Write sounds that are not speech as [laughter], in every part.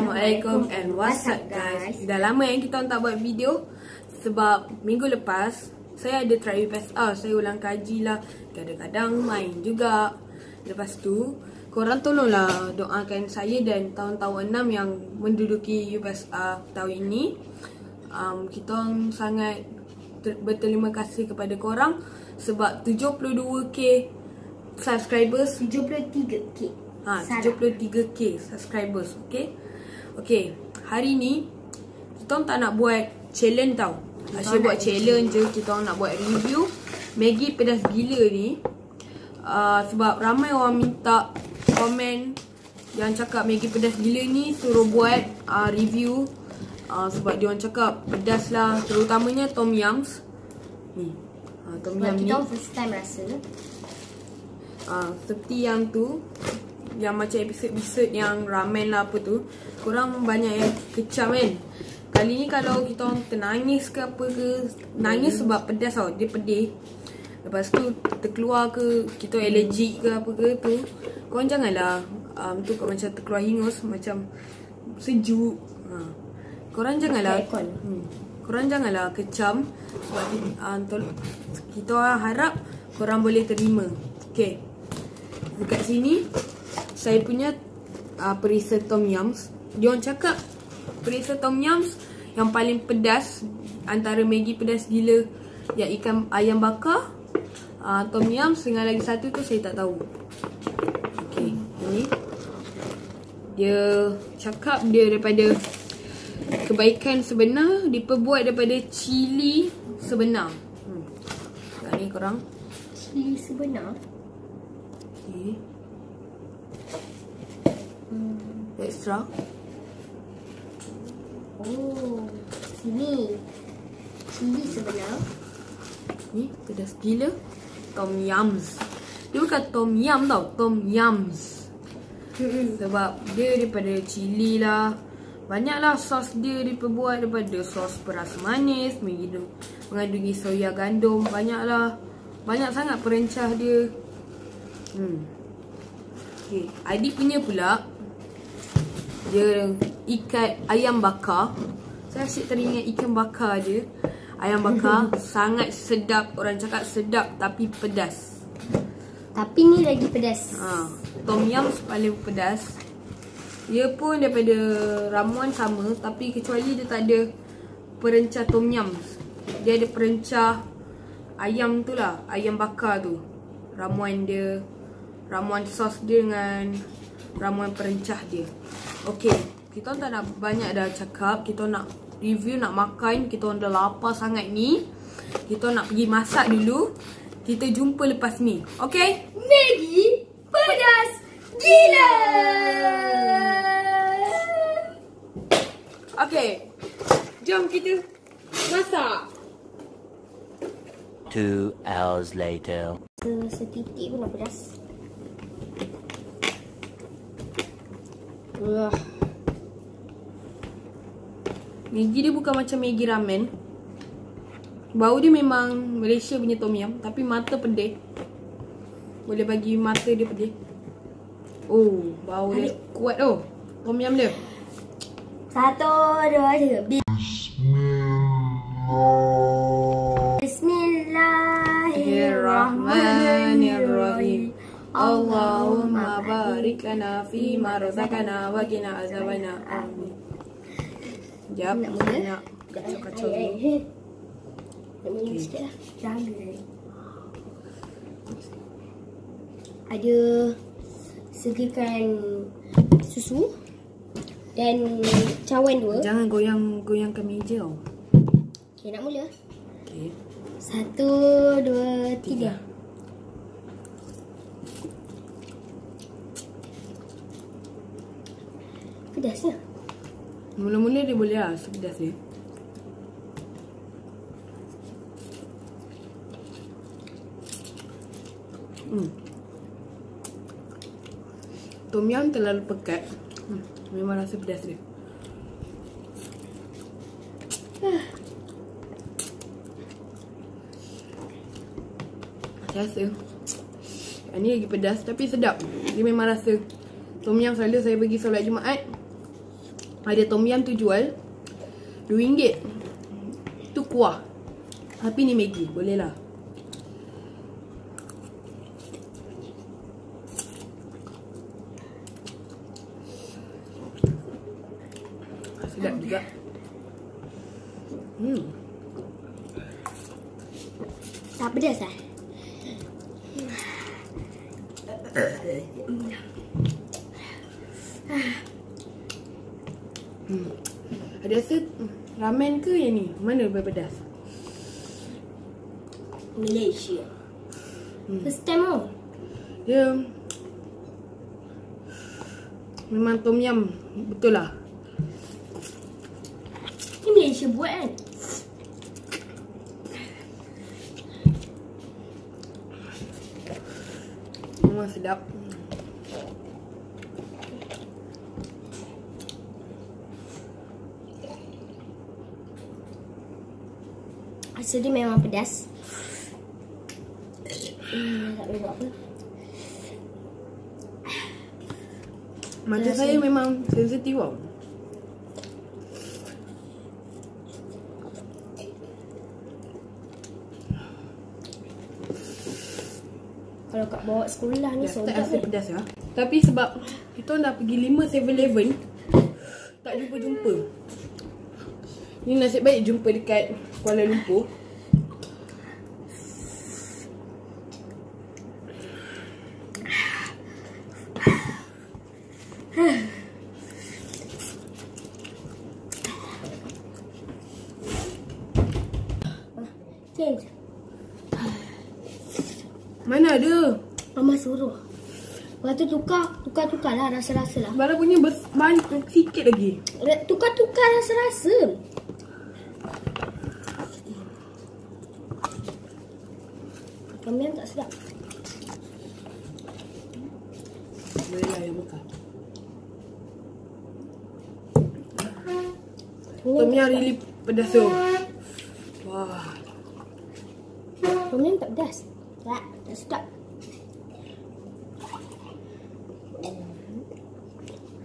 Assalamualaikum and what's up guys? Dah lama yang kita tak buat video Sebab minggu lepas Saya ada try UPSR Saya ulang kaji lah. Kadang-kadang main juga. Lepas tu Korang tolonglah doakan saya dan tahun-tahun 6 yang menduduki UPSR tahun ini. Um, Kita sangat berterima kasih kepada korang Sebab 72k subscribers 73k Ha, 73k subscribers, okay? Okay, hari ni kita tak nak buat challenge tau. Asyik buat challenge je, kita nak buat review Maggi pedas gila ni. Uh, sebab ramai orang minta komen yang cakap Maggi pedas gila ni suruh buat uh, review uh, sebab dia orang cakap pedas lah terutamanya tom yums. Ni. Uh, tom yum ni. Kita first time rasa. Uh, seperti yang tu yang macam episod-episod yang ramen lah apa tu Korang banyak yang kecam kan? Kali ni kalau kita orang ternangis ke apa ke Nangis sebab pedas tau, dia pedih. Lepas tu terkeluar ke kita allergic ke apa ke tu Korang janganlah um, tu macam terkeluar hingus macam sejuk. Ha. Korang janganlah hmm, Korang janganlah kecam Sebab um, kita orang harap korang boleh terima. Okay. Dekat sini saya punya uh, perisa tom yums. Dia orang cakap perisa tom yums yang paling pedas antara Maggi pedas gila yang ikan ayam bakar, uh, tom yums dengan lagi satu tu saya tak tahu. Okey, ini dia cakap dia daripada kebaikan sebenar diperbuat daripada cili sebenar. Hmm. Ni korang. Cili sebenar. Okey extra. Oh, sini. Sini sebenar. Ni pedas gila. Tom yums. Dia bukan tom yum tau, tom yums. Sebab dia daripada cili lah. Banyaklah sos dia diperbuat daripada sos peras manis, mengandungi soya gandum, banyaklah. Banyak sangat perencah dia. Hmm. Okay, adik punya pula dia ikat ayam bakar. Saya asyik teringat ikan bakar je Ayam bakar [laughs] sangat sedap. Orang cakap sedap tapi pedas. Tapi ni lagi pedas. Ha, Tom yum paling pedas. Dia pun daripada ramuan sama Tapi kecuali dia tak ada perencah tom yum. Dia ada perencah ayam tu lah Ayam bakar tu. Ramuan dia Ramuan sos dia dengan ramuan perencah dia. Okay, kita tak nak banyak dah cakap Kita nak review, nak makan Kita dah lapar sangat ni. Kita nak pergi masak dulu. Kita jumpa lepas ni. Okay? Maggi pedas. Gila. Okay Jom kita masak. Two hours later. Setitik pun nak pedas. Wah. Maggi dia bukan macam Maggi ramen. Bau dia memang Malaysia punya tom yum tapi mata pedih. Boleh bagi mata dia pedih. Oh, bau dia kuat tu. Oh. Tom yum dia. Satu, dua, tiga. Bismillah. Allahumma barik lana fi ma razaqana wa qina azabana. Amin. Jap, nak mula. Kacau-kacau ni. Nak mula sikit lah. Jangan. Ada segikan susu dan cawan dua. Jangan goyang goyangkan meja tau. Okey, nak mula. Okey. Satu, dua, tiga. tiga. Pedasnya. Mula-mula dia boleh lah sepedas ni. Hmm. Tom yum terlalu pekat. Hmm. Memang rasa pedas dia. Rasa. Ini lagi pedas tapi sedap. Dia memang rasa Tom yum selalu saya pergi solat Jumaat Ada tom yum tu jual RM2 Tu kuah. Tapi ni Maggi Boleh lah. Sedap juga. Hmm. Tak pedas eh? Hmm. Ada rasa hmm, ramen ke yang ni? Mana lebih pedas? Malaysia. Hmm. First time oh. Dia memang tom yum betul lah. Ni Malaysia buat kan? Memang sedap. Rasa dia memang pedas. Hmm, tak boleh buat apa. Mata saya memang sensitif tau. Kalau kat bawa sekolah ni tak rasa ni. pedas ya. Tapi sebab kita dah pergi 5 7-Eleven tak jumpa-jumpa. Ni nasib baik jumpa dekat Kuala Lumpur. Ada? Mama suruh. Lepas tu tukar, tukar-tukar lah rasa-rasa lah. Barang punya banyak sikit lagi. Tukar-tukar rasa-rasa. Yum tak sedap. Boleh lah yang. Tom yum really pedas tu. Wah. Tom yum tak pedas. Sedap.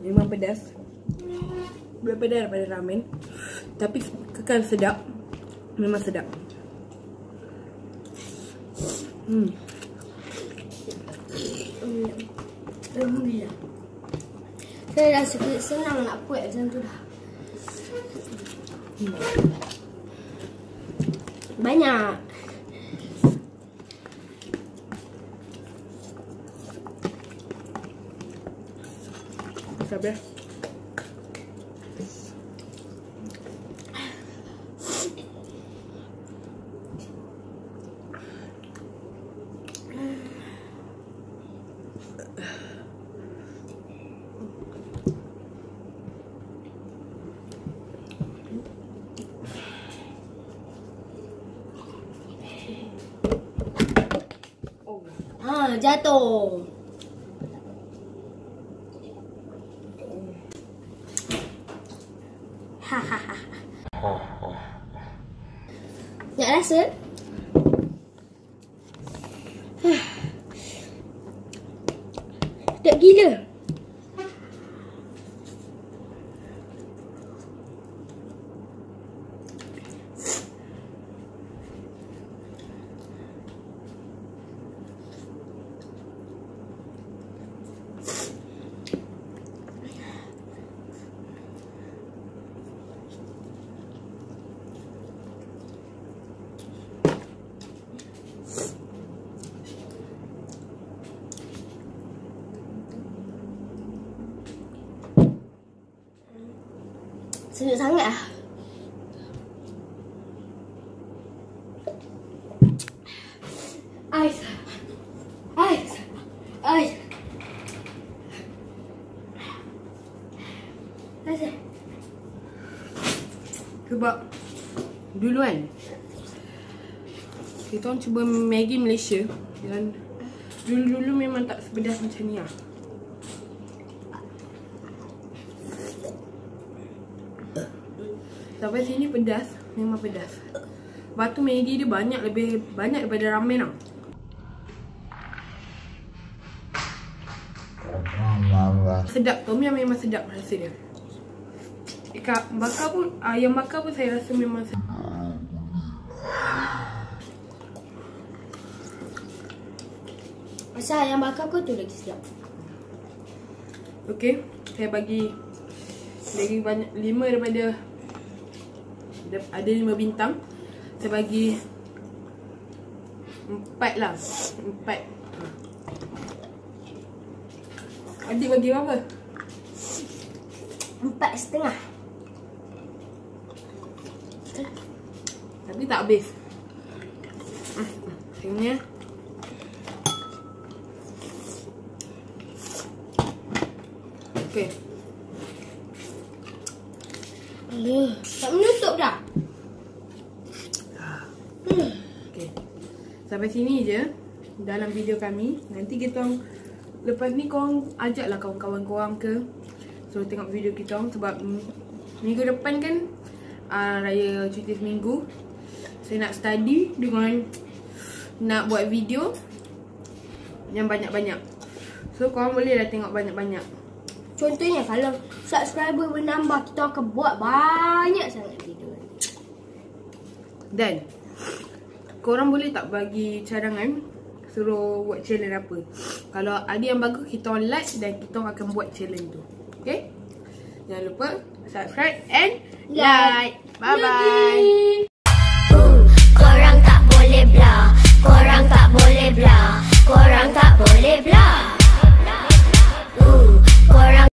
Memang pedas. Lebih pedas daripada ramen. Tapi kekal sedap. Memang sedap. Hmm. Alhamdulillah. Saya dah sikit senang nak buat macam tu dah. Banyak. Sabar. Ha, jatuh. Ha ha ha. Nak rasa? Tak gila. Sejuk sangat ah. Ais. Ais. Ais. Rasa. Sebab dulu kan kita orang cuba Maggi Malaysia dan dulu-dulu memang tak sepedas macam ni lah. Sampai sini pedas, memang pedas. Lepas tu Maggi dia banyak lebih banyak daripada ramen tau. Sedap, tom yum memang sedap rasa dia. Ikan bakar pun, ayam bakar pun saya rasa memang Asal ayam bakar kau tu lagi sedap. Okey, saya bagi lagi banyak lima daripada ada lima bintang. Saya bagi empat lah, empat. Adik bagi berapa? Empat setengah. Tapi tak habis. Ini Okey. Aduh, tak menutup dah. Okey. Sampai sini je dalam video kami. Nanti kita orang lepas ni korang ajaklah kawan-kawan korang ke suruh tengok video kita orang sebab mm, minggu depan kan uh, raya cuti seminggu. Saya nak study dengan nak buat video yang banyak-banyak. So korang boleh lah tengok banyak-banyak. Contohnya kalau subscriber bertambah kita akan buat banyak sangat video. Dan korang boleh tak bagi cadangan suruh buat challenge apa. Kalau ada yang bagus kita orang like dan kita orang akan buat challenge tu. Okay? Jangan lupa subscribe and like. Bye bye. Korang tak boleh blah Korang tak boleh blah Korang tak boleh blah